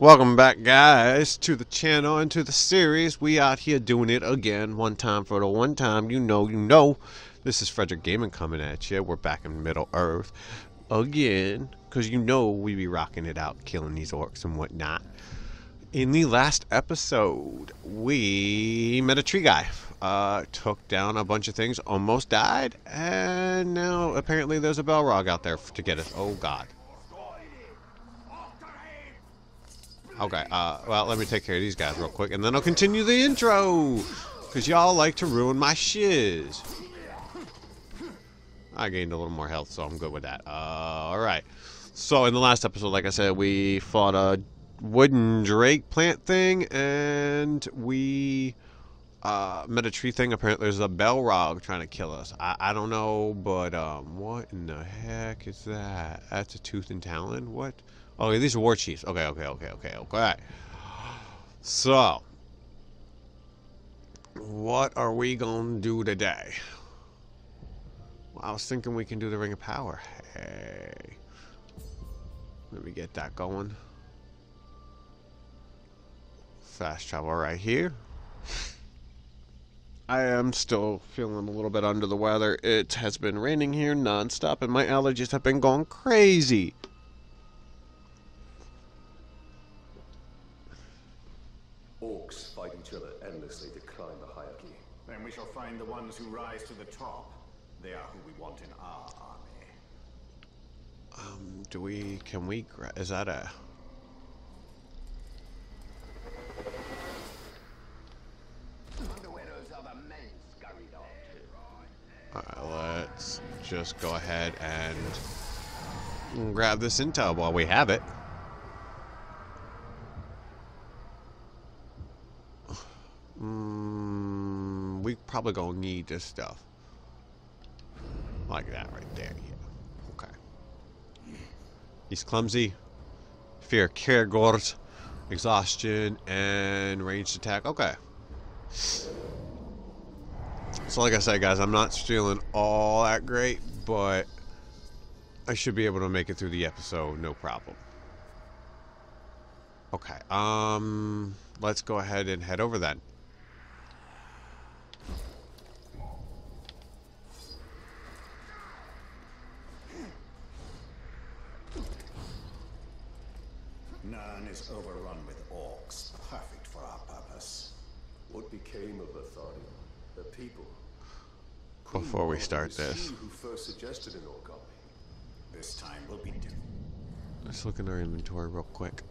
Welcome back, guys, to the channel and to the series. We out here doing it again, one time for the one time. You know, you know. This is Frederick Gaming coming at you. We're back in Middle Earth again, because you know we be rocking it out, killing these orcs and whatnot. In the last episode, we met a tree guy. Uh, took down a bunch of things, almost died, and now apparently there's a Balrog out there to get us. Oh, God. Okay, uh, well, let me take care of these guys real quick, and then I'll continue the intro! Because y'all like to ruin my shiz. I gained a little more health, so I'm good with that. Uh, alright. So, in the last episode, like I said, we fought a wooden drake plant thing, and we uh, met a tree thing. Apparently, there's a Balrog trying to kill us. I, I don't know, but um, what in the heck is that? That's a tooth and talon? What? Okay, these are war chiefs. Okay, okay, okay, okay, okay. So, what are we gonna do today? Well, I was thinking we can do the Ring of Power. Hey, let me get that going. Fast travel right here. I am still feeling a little bit under the weather. It has been raining here nonstop, and my allergies have been going crazy. Orcs fight each other endlessly to climb the hierarchy. Then we shall find the ones who rise to the top. They are who we want in our army. Um, do we, can we, is that a, alright, let's just go ahead and grab this intel while we have it. Mm, we probably gonna need this stuff. Like that right there, yeah. Okay. He's clumsy. Fear Kergort, exhaustion, and ranged attack. Okay. So like I said, guys, I'm not feeling all that great, but I should be able to make it through the episode, no problem. Okay, um, let's go ahead and head over then. Is overrun with orcs, perfect for our purpose. What became of Atharion? The people? Before we start this, who first suggested an orc army. This time will be different. let's look in our inventory real quick.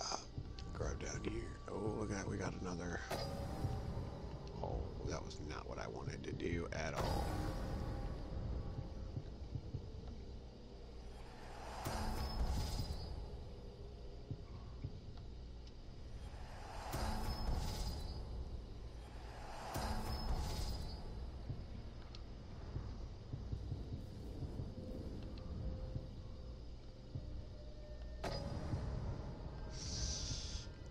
Uh, grab down here. Oh, look at we got another. Oh, that was not what I wanted to do at all.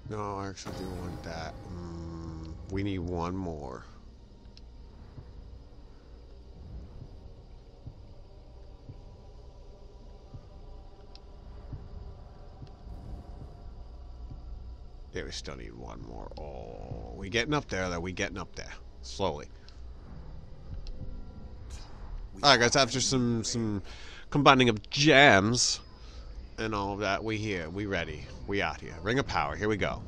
No, I actually do want that. Mm, we need one more. Yeah, we still need one more. Oh, we getting up there, though. We getting up there. Slowly. Alright, guys, after some, some combining of jams and all of that, we here. We ready. We out here. Ring of Power. Here we go.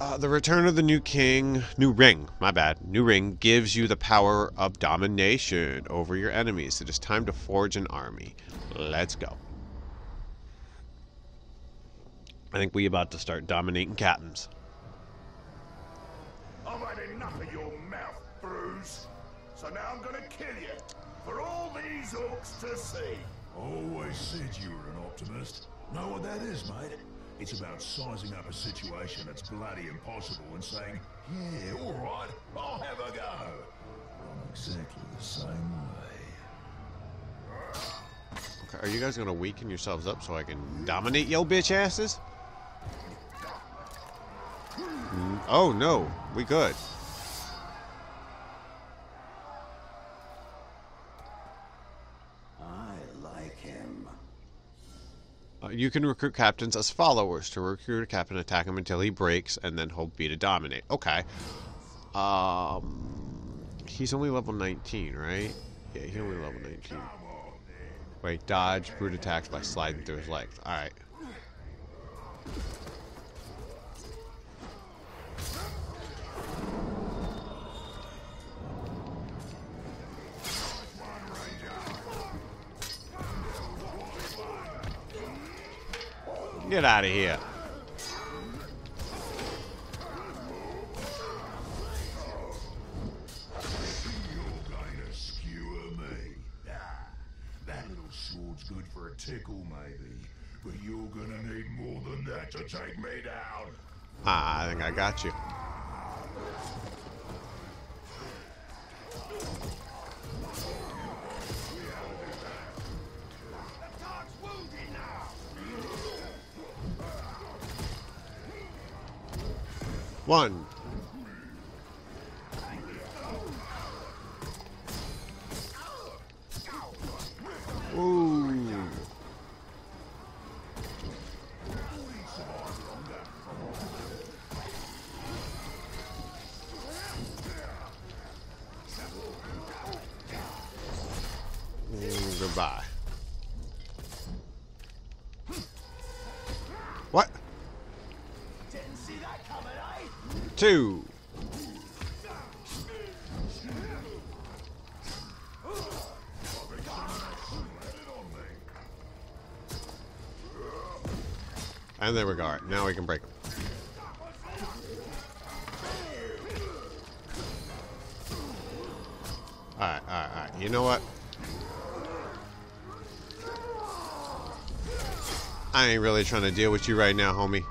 Uh, the return of the new king, new ring, my bad, new ring gives you the power of domination over your enemies. It is time to forge an army. Let's go. I think we about to start dominating captains. I've had enough of your mouth, Bruz. So now I'm gonna kill you. For all these orcs to see. Always said you were an optimist. Know what that is, mate? It's about sizing up a situation that's bloody impossible and saying, yeah, all right, I'll have a go. I'm exactly the same way. Okay, are you guys gonna weaken yourselves up so I can dominate yo bitch asses? Mm, Oh no, we good. You can recruit captains as followers. To recruit a captain, attack him until he breaks, and then hold B to dominate. Okay. Um, he's only level 19, right? Yeah, he's only level 19. Wait, dodge brute attacks by sliding through his legs. Alright. Get out of here. Good for a tickle, maybe. But you're gonna need more than that to take me down. Ah, I think I got you. One. Now we can break them. Alright, alright, alright. You know what? I ain't really trying to deal with you right now, homie.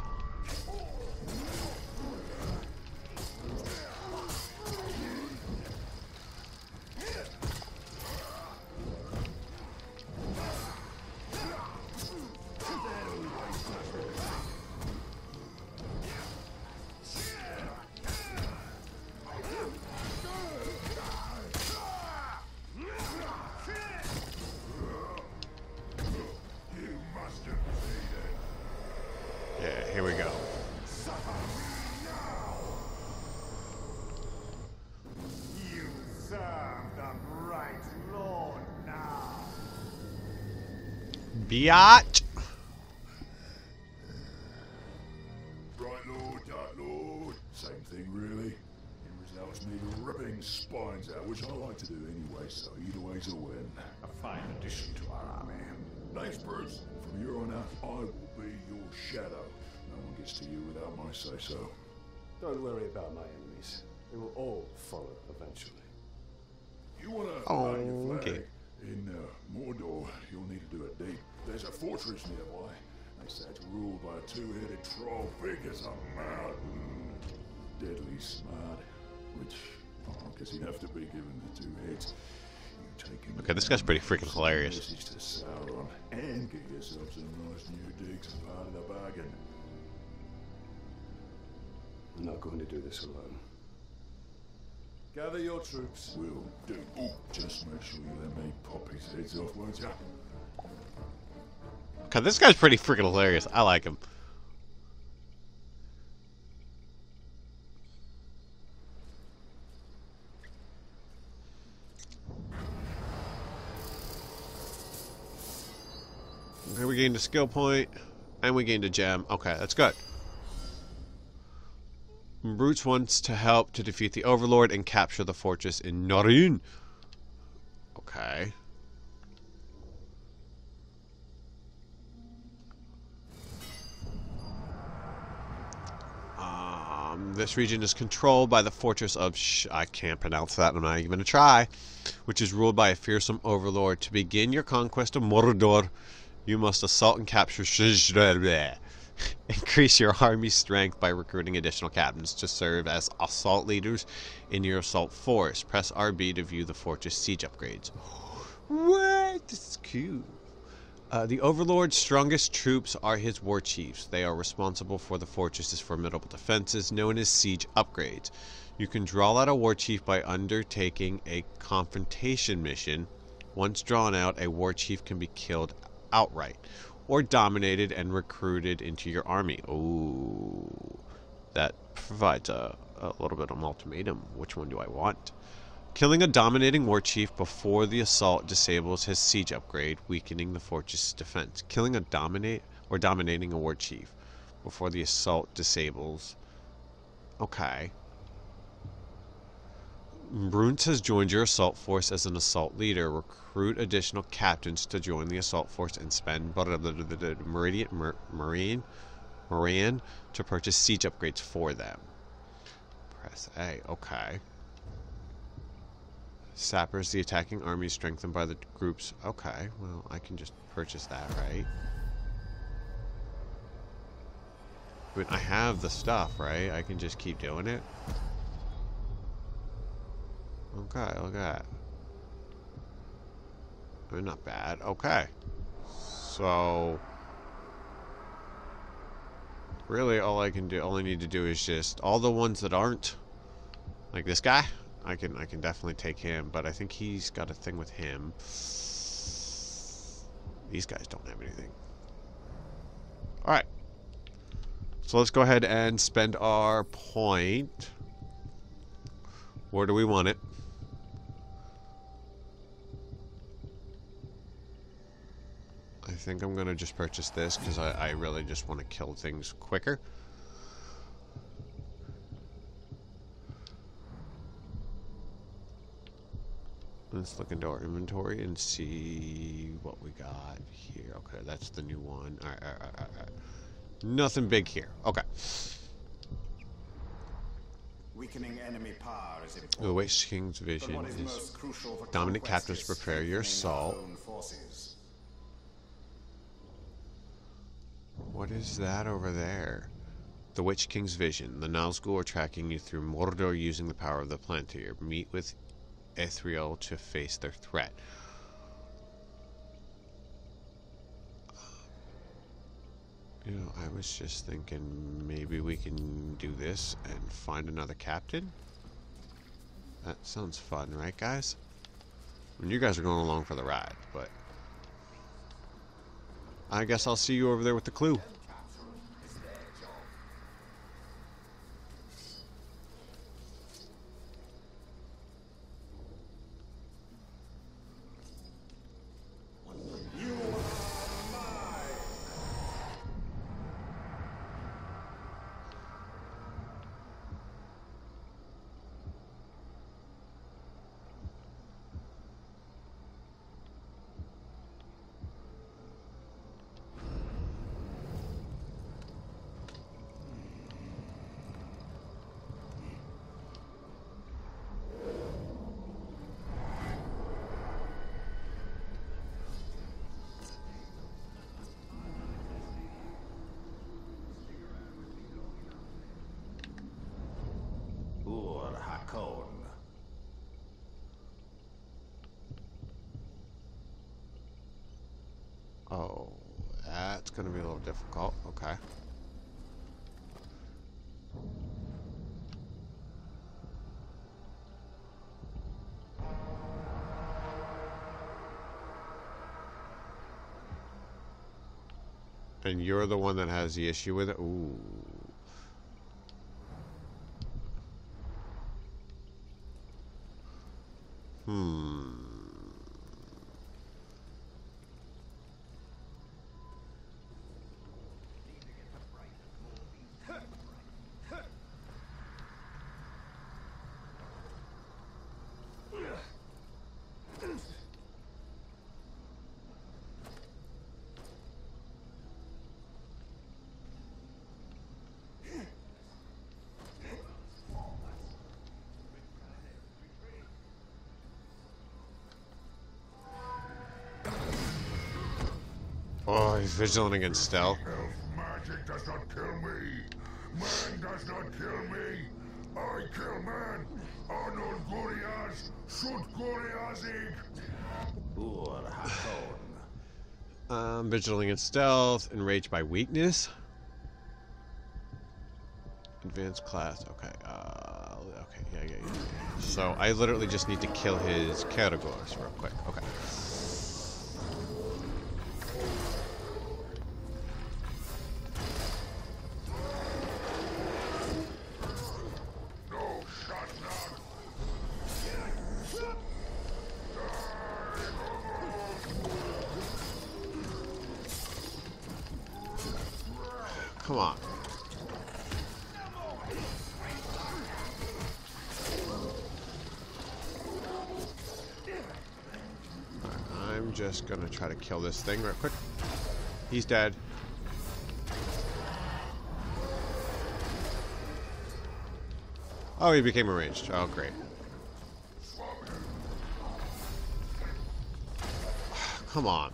Biatch! Right Lord, Dark Lord. Same thing, really. It results me ripping spines out, which I like to do anyway, so either way's a win. A fine addition to our army. Thanks, Bruz. From here on out, I will be your shadow. No one gets to you without my say-so. Don't worry about my enemies. They will all follow eventually. You wanna Oh, plant your flag okay. in uh, Mordor, you'll need to do it deep. There's a fortress nearby. They say it's ruled by a two-headed troll big as a mountain. Deadly smart, which oh, I guess he'd have to be given the two heads. You take him Okay, this guy's pretty freaking hilarious. To Sauron and get yourself some nice new digs as part of the bargain. I'm not going to do this alone. Gather your troops. We'll do. Ooh, just make sure you let me pop his heads off, won't ya? Okay, this guy's pretty freaking hilarious. I like him. Okay, we gained a skill point, and we gained a gem. Okay, that's good. Bruz wants to help to defeat the Overlord and capture the fortress in Norin. Okay. This region is controlled by the fortress of Sh I can't pronounce that. I'm not even gonna try. Which is ruled by a fearsome overlord. To begin your conquest of Mordor, you must assault and capture. Sh Increase your army strength by recruiting additional captains to serve as assault leaders in your assault force. Press RB to view the fortress siege upgrades. What? This is cool. Uh, the Overlord's strongest troops are his war chiefs. They are responsible for the fortress's formidable defenses, known as siege upgrades. You can draw out a war chief by undertaking a confrontation mission. Once drawn out, a war chief can be killed outright. or dominated and recruited into your army. Oh, that provides a, a little bit of an ultimatum. Which one do I want? Killing a dominating war chief before the assault disables his siege upgrade, weakening the fortress's defense. Killing a dominate or dominating a war chief before the assault disables. Okay. Brunt has joined your assault force as an assault leader. Recruit additional captains to join the assault force and spend Meridian, Marine, Moran to purchase siege upgrades for them. Press A. Okay. Sappers, the attacking army strengthened by the groups. Okay, well, I can just purchase that, right? I mean, I have the stuff, right? I can just keep doing it. Okay, look at that. I mean, not bad. Okay. So... Really, all I can do, all I need to do is just... All the ones that aren't... Like this guy? I can, I can definitely take him, but I think he's got a thing with him. These guys don't have anything. Alright. So let's go ahead and spend our point. Where do we want it? I think I'm going to just purchase this because I, I really just want to kill things quicker. Let's look into our inventory and see what we got here. Okay, that's the new one. All right, all right, all right, all right. Nothing big here. Okay. Weakening enemy power is important. The Witch King's vision is is most crucial for dominant captains prepare your assault. What is that over there? The Witch King's vision. The Nazgul are tracking you through Mordor using the power of the Palantir. Meet with Ithriel to face their threat. You know, I was just thinking maybe we can do this and find another captain. That sounds fun, right, guys? I mean, you guys are going along for the ride, but I guess I'll see you over there with the clue. Hakon. Oh, that's going to be a little difficult. Okay. And you're the one that has the issue with it? Ooh. うん。Oh, he's vigilant against stealth. Elf magic does not kill me. Man does not kill me. I kill man. Arnold Gorias, Sut Goriazig. Ur Hakon. Um, vigilant against stealth, enraged by weakness. Advanced class. Okay. Uh, okay. Yeah, yeah, yeah, yeah. So I literally just need to kill his categories real quick. Come on. I'm just gonna try to kill this thing real quick. He's dead. Oh, he became arranged. Oh, great. Come on.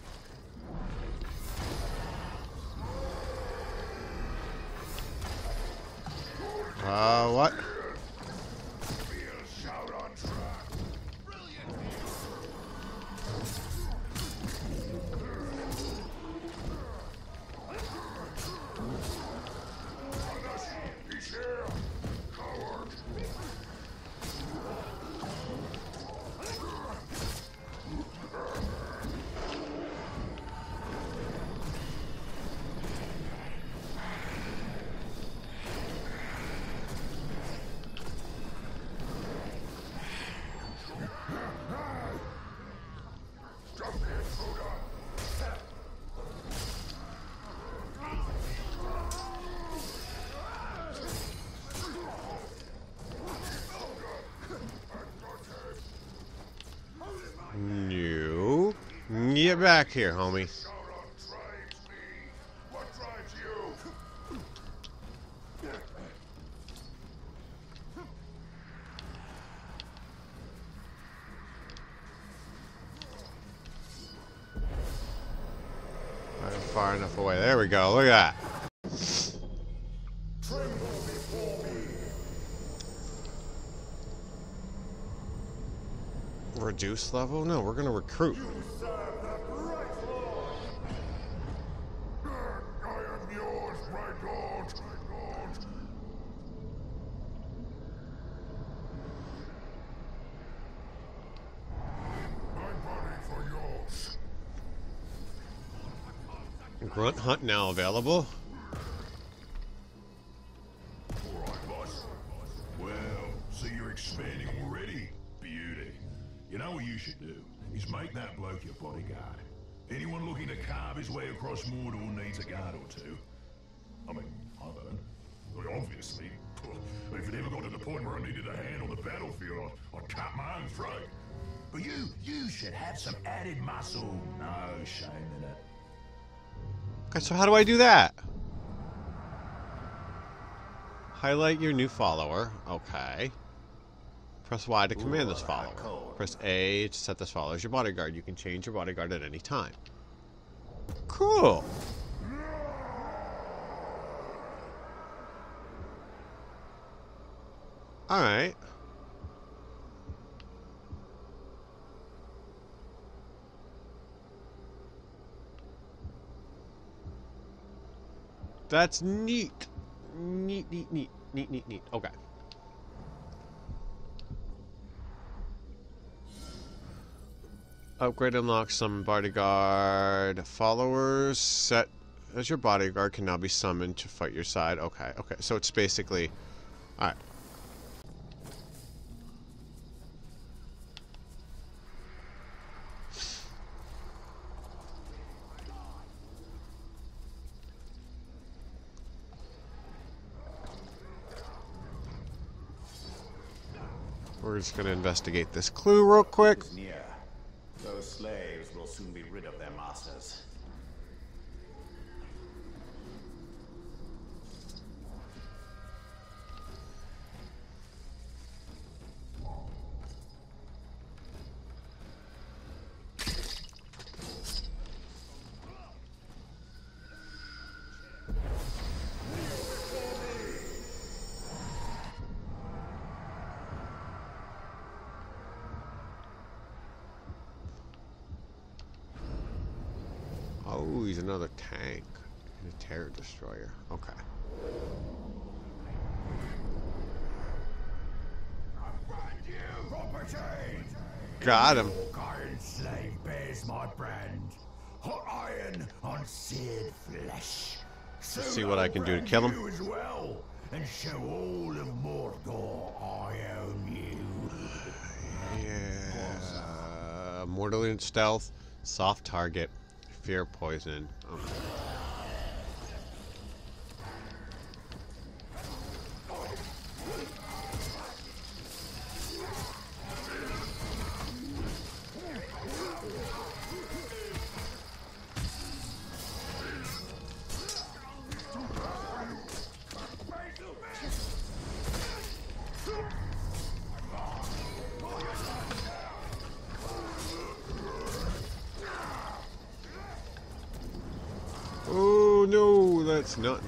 Get back here, homie. Far enough away. There we go. Look at that. Reduce level? No, we're gonna recruit. I am yours, my lord. My lord. My body for yours. Grunt hunt now available. So how do I do that? Highlight your new follower. Okay. Press Y to command this follower. Press A to set this follower as your bodyguard. You can change your bodyguard at any time. Cool. Alright. That's neat. Neat, neat, neat, neat, neat, neat. Okay. Upgrade unlocks some bodyguard followers. Set as your bodyguard can now be summoned to fight your side. Okay, okay. So it's basically. Alright. We're just gonna investigate this clue real quick. Those slaves will soon be rid of their masters. Oh, he's another tank. And a terror destroyer. Okay. Got him. Iron slave bears my brand. Hot iron on seared flesh. Soon see what I can do to kill him. As well, and show all of Mordor I own you. Yeah. Mortally in stealth. Soft target. Fear poison. Um,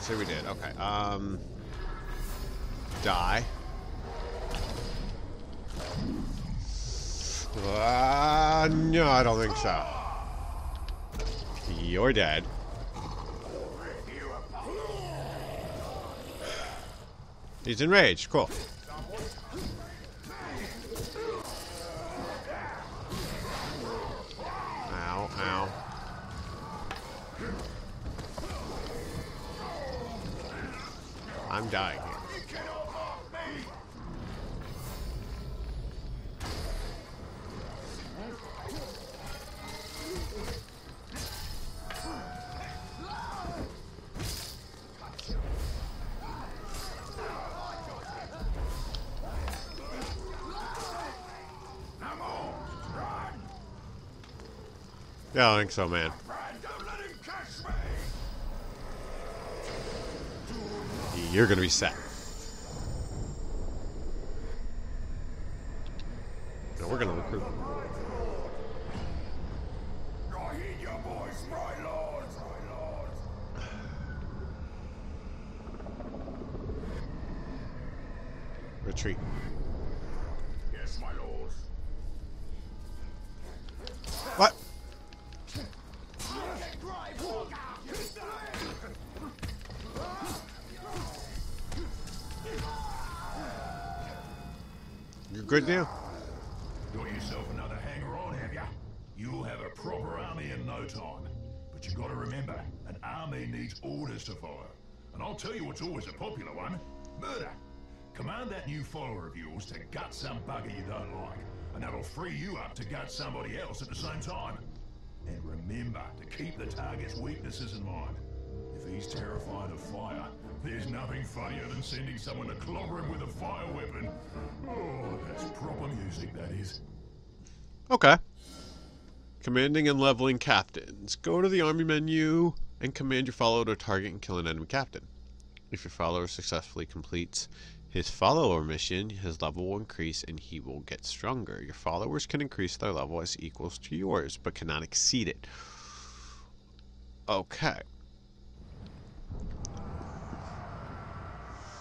Say we did. Okay. Um. Die. Uh, no, I don't think so. You're dead. He's enraged. Cool. Ow, ow. I'm dying here. Yeah, I think so, man. Don't let him catch me! You're gonna be set. No, we're gonna recruit. I good now? Got yourself another hanger on, have? You'll have a proper army in no time. But you've gotta remember, an army needs orders to follow. And I'll tell you what's always a popular one. Murder. Command that new follower of yours to gut some bugger you don't like. And that'll free you up to gut somebody else at the same time. And remember to keep the target's weaknesses in mind. If he's terrified of fire, there's nothing funnier than sending someone to clobber him with a fire weapon. Oh, that's proper music, that is. Okay. Commanding and leveling captains. Go to the army menu and command your follower to target and kill an enemy captain. If your follower successfully completes his follower mission, his level will increase and he will get stronger. Your followers can increase their level as equals to yours, but cannot exceed it. Okay.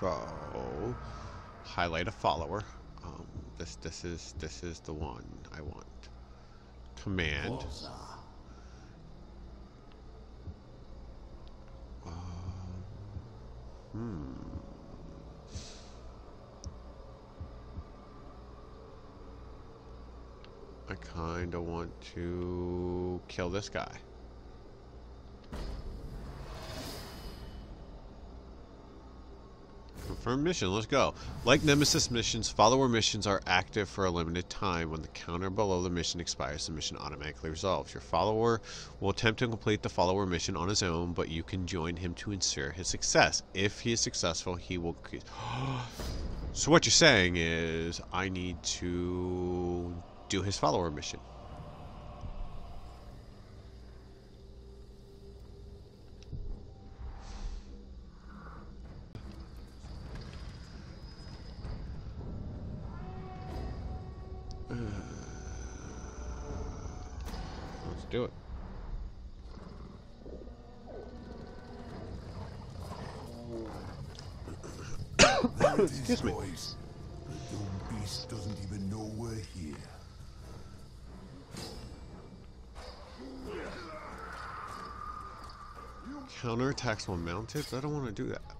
So, highlight a follower. Um, this this is this is the one I want. Command. Um, hmm. I kind of want to kill this guy. Confirm mission, let's go. Like Nemesis missions, follower missions are active for a limited time. When the counter below the mission expires, the mission automatically resolves. Your follower will attempt to complete the follower mission on his own, but you can join him to ensure his success. If he is successful, he will... so what you're saying is, I need to do his follower mission. Do it. Excuse me. Boys. The dumb beast doesn't even know we're here. Counterattacks while mounted? I don't want to do that.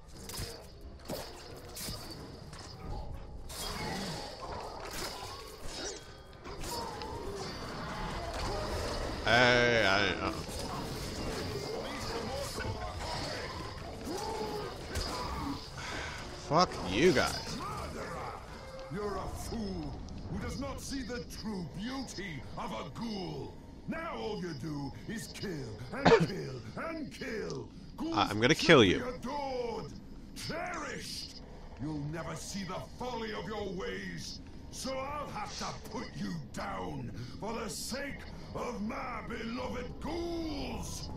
Kill and kill and kill. Ghouls I'm gonna kill you. Adored, cherished. You'll never see the folly of your ways. So I'll have to put you down for the sake of my beloved ghouls.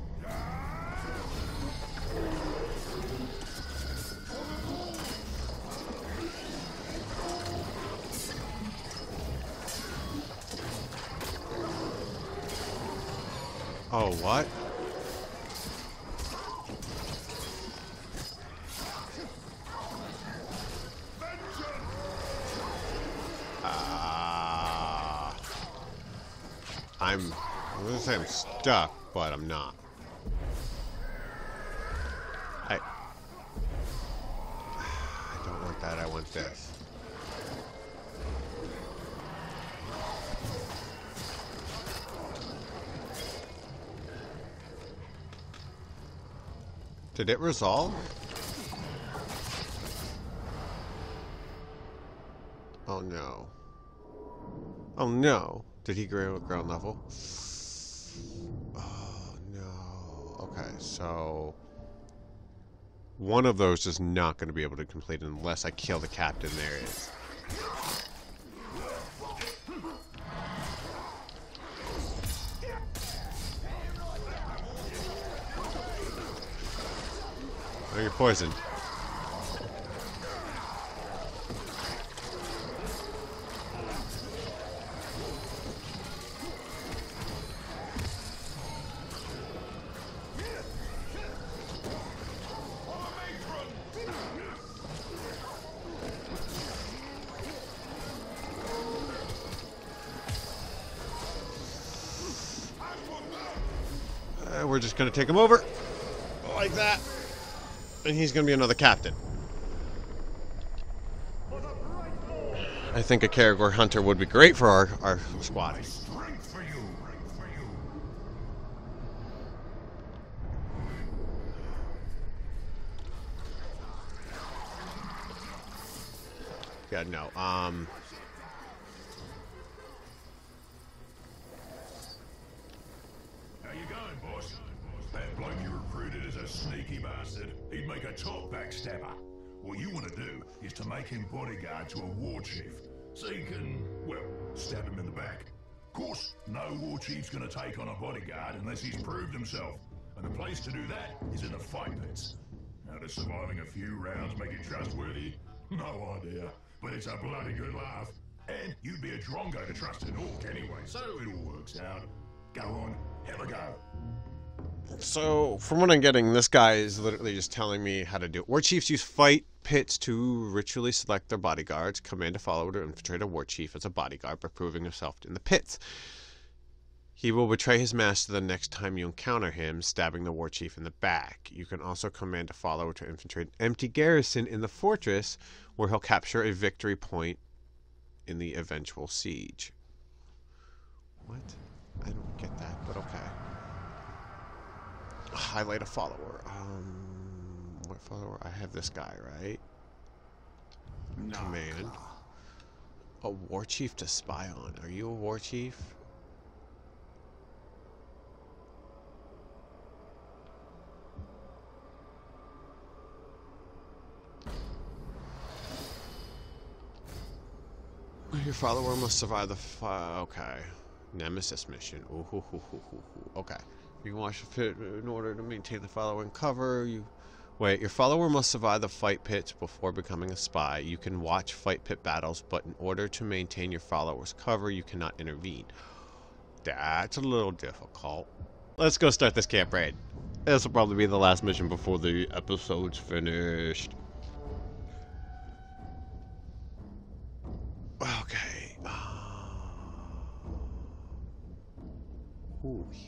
Oh, what? Ah. I'm, I'm gonna say I'm stuck, but I'm not. I, I don't want that, I want this. Did it resolve? Oh no. Oh no. Did he grow ground level? Oh no. Okay, so one of those is not going to be able to complete unless I kill the captain. There it is. You're poisoned. Uh, we're just gonna take him over. Like that. And he's gonna be another captain. I think a Caragor Hunter would be great for our, our squad. Yeah, no. Um How you going, boss? That bloke you recruited is a sneaky bastard. He'd make a top backstabber. What you want to do is to make him bodyguard to a war chief, so you can, well, stab him in the back. Of course, no war chief's gonna take on a bodyguard unless he's proved himself. And the place to do that is in the fight pits. How does surviving a few rounds make you trustworthy? No idea. But it's a bloody good laugh. And you'd be a drongo to trust an orc anyway, so it all works out. Go on, have a go. So, from what I'm getting, this guy is literally just telling me how to do it. War chiefs use fight pits to ritually select their bodyguards. Command a follower to infiltrate a war chief as a bodyguard by proving himself in the pits. He will betray his master the next time you encounter him, stabbing the war chief in the back. You can also command a follower to infiltrate an empty garrison in the fortress, where he'll capture a victory point in the eventual siege. What? I don't get that, but okay highlight a follower. Um, what follower? I have this guy, right? No. Command. A war chief to spy on. Are you a war chief? Your follower must survive the fi- okay. Nemesis mission. Ooh, hoo, hoo, hoo, hoo. Okay. You can watch the pit in order to maintain the follower in cover. You wait. Your follower must survive the fight pits before becoming a spy. You can watch fight pit battles, but in order to maintain your follower's cover, you cannot intervene. That's a little difficult. Let's go start this camp raid. This will probably be the last mission before the episode's finished.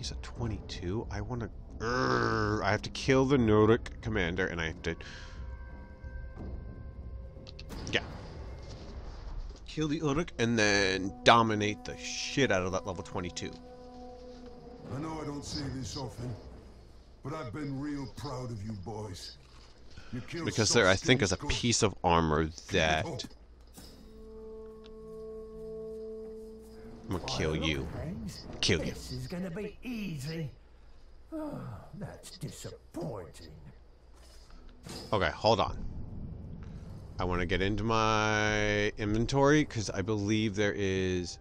He's a 22. I want to... I have to kill the Nordic commander, and I have to... Yeah. Kill the Uruk, and then dominate the shit out of that level 22. I know I don't say this often, but I've been real proud of you boys. You killed Because there, I think, is a piece of armor that... I'm gonna kill you. Kill you. This is gonna be easy. Oh, that's disappointing. Okay, hold on. I want to get into my inventory because I believe there is.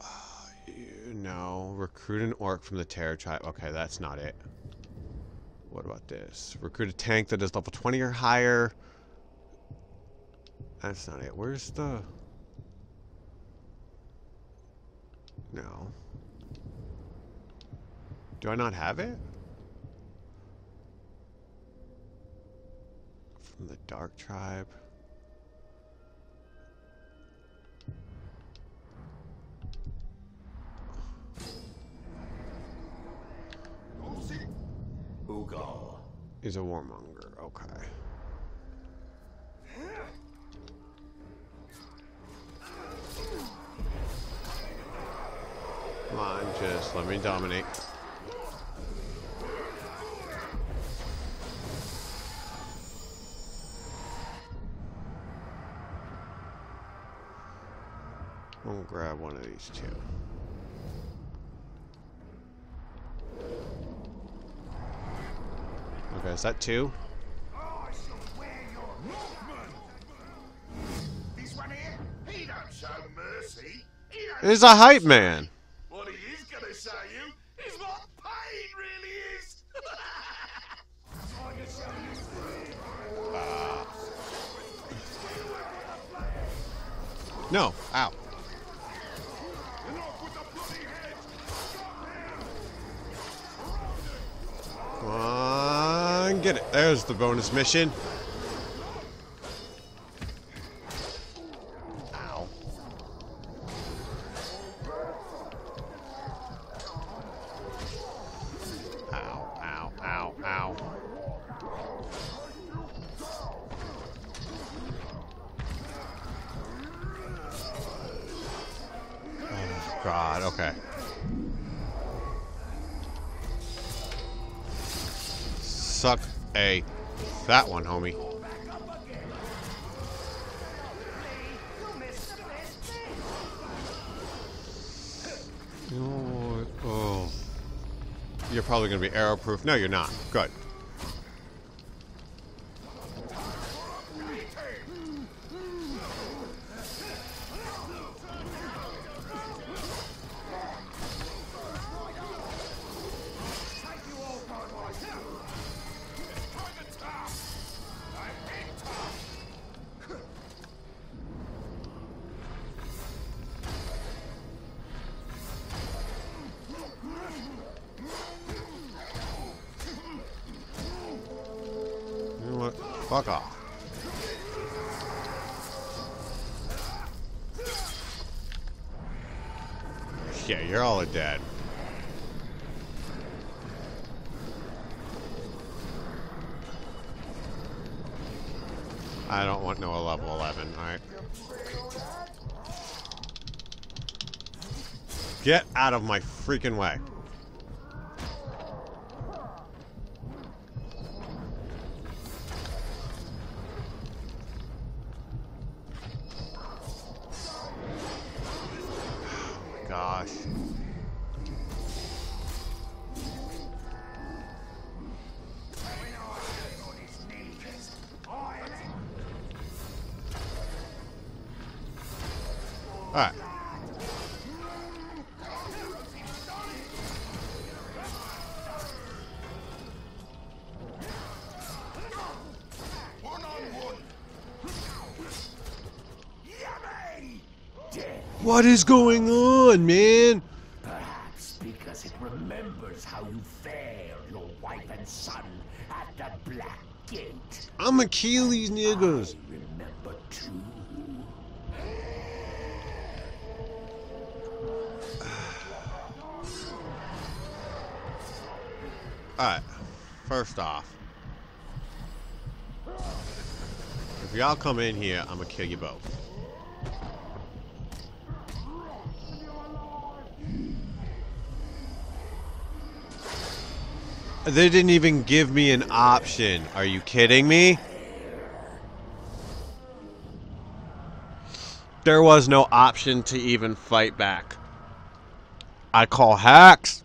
Uh, you- no, recruit an orc from the Terror tribe. Okay, that's not it. What about this? Recruit a tank that is level 20 or higher. That's not it. Where's the. No. Do I not have it? From the Dark Tribe. Is a warmonger, okay. Come on, just let me dominate. I'm gonna grab one of these two. Okay, is that two? Don't He's a hype man. No, ow. Come on, get it. There's the bonus mission. God, okay. Suck a fat one, homie. What? Oh. You're probably going to be arrow proof. No, you're not. Good. I don't want no level 11, alright? Get out of my freaking way. Is going on, man? perhaps because it remembers how you fared your wife and son at the Black Gate. I'm gonna kill these niggas. I remember too. Alright. First off. If y'all come in here, I'm gonna kill you both. They didn't even give me an option. Are you kidding me? There was no option to even fight back. I call hacks.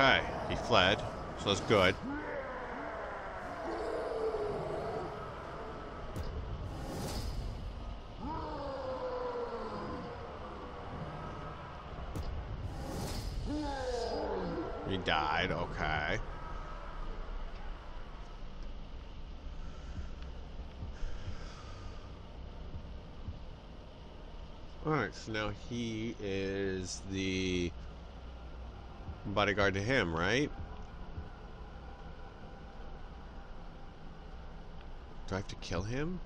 Okay, he fled, so that's good. He died, okay. Alright, so now he is the bodyguard to him, right? Do I have to kill him?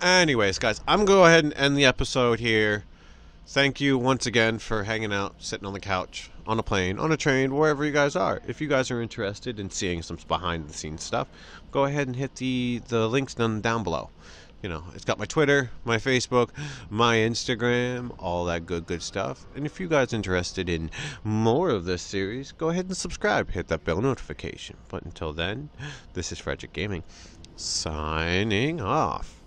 Anyways, guys, I'm going to go ahead and end the episode here. Thank you once again for hanging out, sitting on the couch, on a plane, on a train, wherever you guys are. If you guys are interested in seeing some behind the scenes stuff, go ahead and hit the, the links down, down below. You know, it's got my Twitter, my Facebook, my Instagram, all that good, good stuff. And if you guys interested in more of this series, go ahead and subscribe. Hit that bell notification. But until then, this is Fredrick Gaming, signing off.